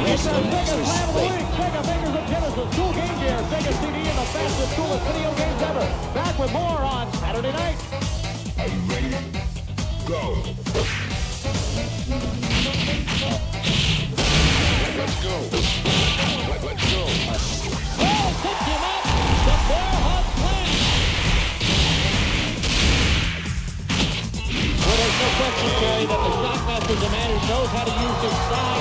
It's the biggest Slam of the Week. Sega Makers of Genesis. Cool game gear. Sega CD and the fastest, coolest video games ever. Back with more on Saturday night. Are you ready? Go. Let's go. Let's go. Well, picked him up. The bear hug wins. Well, there's no question, Terry, that the Shockmaster is a man who knows how to use his size.